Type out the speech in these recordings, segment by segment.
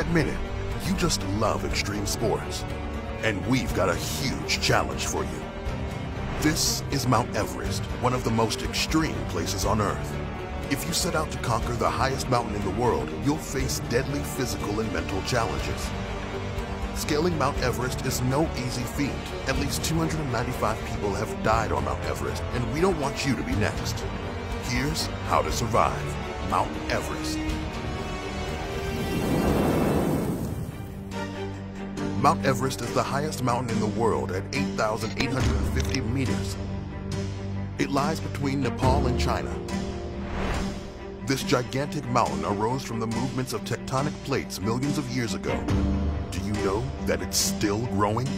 Admit it, you just love extreme sports. And we've got a huge challenge for you. This is Mount Everest, one of the most extreme places on Earth. If you set out to conquer the highest mountain in the world, you'll face deadly physical and mental challenges. Scaling Mount Everest is no easy feat. At least 295 people have died on Mount Everest, and we don't want you to be next. Here's how to survive Mount Everest. Mount Everest is the highest mountain in the world at 8,850 meters. It lies between Nepal and China. This gigantic mountain arose from the movements of tectonic plates millions of years ago. Do you know that it's still growing?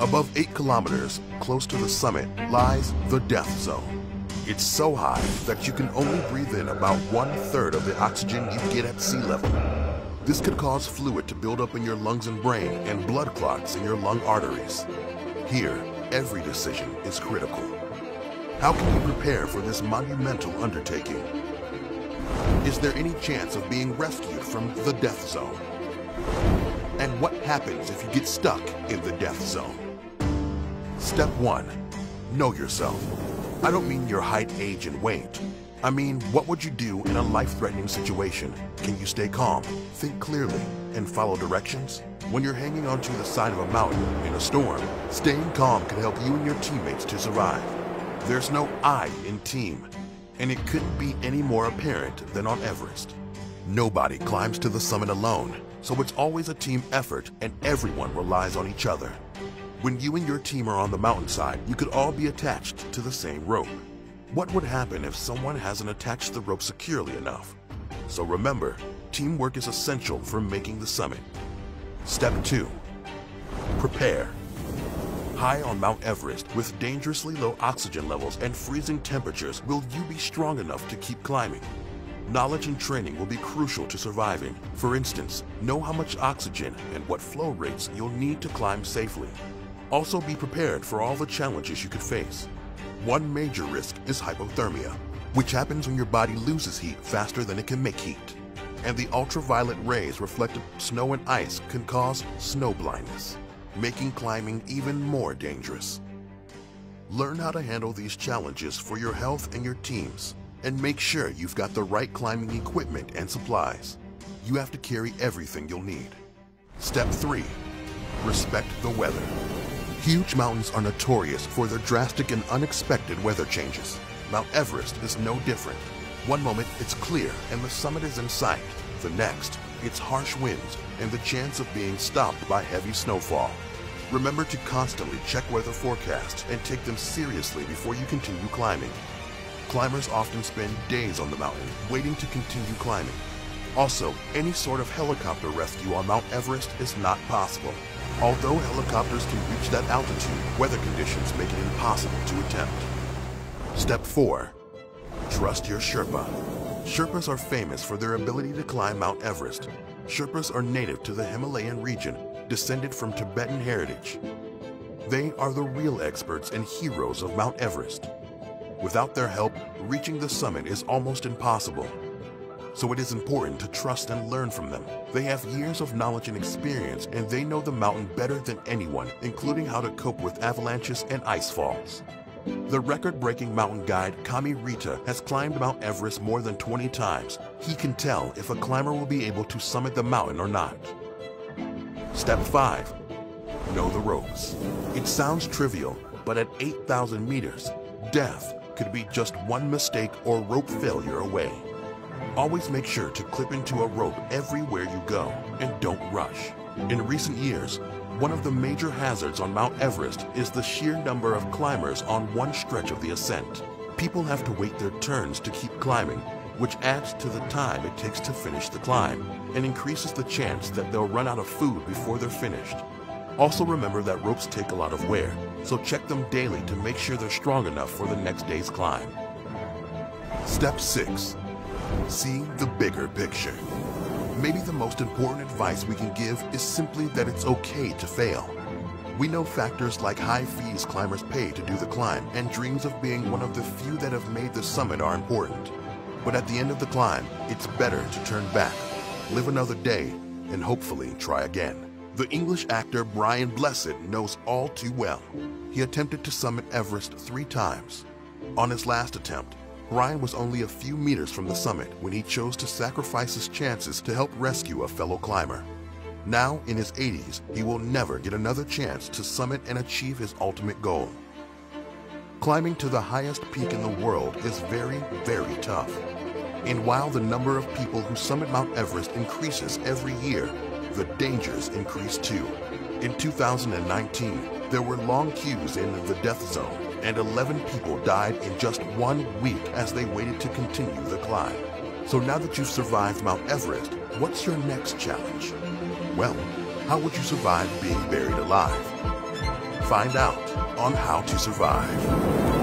Above 8 kilometers, close to the summit, lies the death zone. It's so high that you can only breathe in about one-third of the oxygen you get at sea level. This could cause fluid to build up in your lungs and brain and blood clots in your lung arteries. Here, every decision is critical. How can you prepare for this monumental undertaking? Is there any chance of being rescued from the death zone? And what happens if you get stuck in the death zone? Step 1. Know yourself. I don't mean your height, age, and weight. I mean, what would you do in a life-threatening situation? Can you stay calm, think clearly, and follow directions? When you're hanging onto the side of a mountain in a storm, staying calm can help you and your teammates to survive. There's no I in team, and it couldn't be any more apparent than on Everest. Nobody climbs to the summit alone, so it's always a team effort and everyone relies on each other. When you and your team are on the mountainside, you could all be attached to the same rope. What would happen if someone hasn't attached the rope securely enough? So remember, teamwork is essential for making the summit. Step 2. Prepare. High on Mount Everest, with dangerously low oxygen levels and freezing temperatures, will you be strong enough to keep climbing? Knowledge and training will be crucial to surviving. For instance, know how much oxygen and what flow rates you'll need to climb safely. Also be prepared for all the challenges you could face. One major risk is hypothermia, which happens when your body loses heat faster than it can make heat. And the ultraviolet rays reflected snow and ice can cause snow blindness making climbing even more dangerous. Learn how to handle these challenges for your health and your teams, and make sure you've got the right climbing equipment and supplies. You have to carry everything you'll need. Step 3. Respect the weather. Huge mountains are notorious for their drastic and unexpected weather changes. Mount Everest is no different. One moment it's clear and the summit is in sight. The next, it's harsh winds and the chance of being stopped by heavy snowfall. Remember to constantly check weather forecasts and take them seriously before you continue climbing. Climbers often spend days on the mountain waiting to continue climbing. Also, any sort of helicopter rescue on Mount Everest is not possible. Although helicopters can reach that altitude, weather conditions make it impossible to attempt. Step 4. Trust your Sherpa. Sherpas are famous for their ability to climb Mount Everest. Sherpas are native to the Himalayan region, descended from Tibetan heritage. They are the real experts and heroes of Mount Everest. Without their help, reaching the summit is almost impossible. So it is important to trust and learn from them. They have years of knowledge and experience, and they know the mountain better than anyone, including how to cope with avalanches and ice falls. The record-breaking mountain guide Kami Rita has climbed Mount Everest more than 20 times. He can tell if a climber will be able to summit the mountain or not. Step 5. Know the ropes. It sounds trivial, but at 8,000 meters, death could be just one mistake or rope failure away. Always make sure to clip into a rope everywhere you go, and don't rush. In recent years, one of the major hazards on Mount Everest is the sheer number of climbers on one stretch of the ascent. People have to wait their turns to keep climbing, which adds to the time it takes to finish the climb and increases the chance that they'll run out of food before they're finished. Also remember that ropes take a lot of wear, so check them daily to make sure they're strong enough for the next day's climb. Step 6. See the bigger picture. Maybe the most important advice we can give is simply that it's okay to fail. We know factors like high fees climbers pay to do the climb and dreams of being one of the few that have made the summit are important. But at the end of the climb, it's better to turn back live another day, and hopefully try again. The English actor Brian Blessed knows all too well. He attempted to summit Everest three times. On his last attempt, Brian was only a few meters from the summit when he chose to sacrifice his chances to help rescue a fellow climber. Now, in his 80s, he will never get another chance to summit and achieve his ultimate goal. Climbing to the highest peak in the world is very, very tough. And while the number of people who summit Mount Everest increases every year, the dangers increase too. In 2019, there were long queues in the death zone, and 11 people died in just one week as they waited to continue the climb. So now that you've survived Mount Everest, what's your next challenge? Well, how would you survive being buried alive? Find out on How to Survive.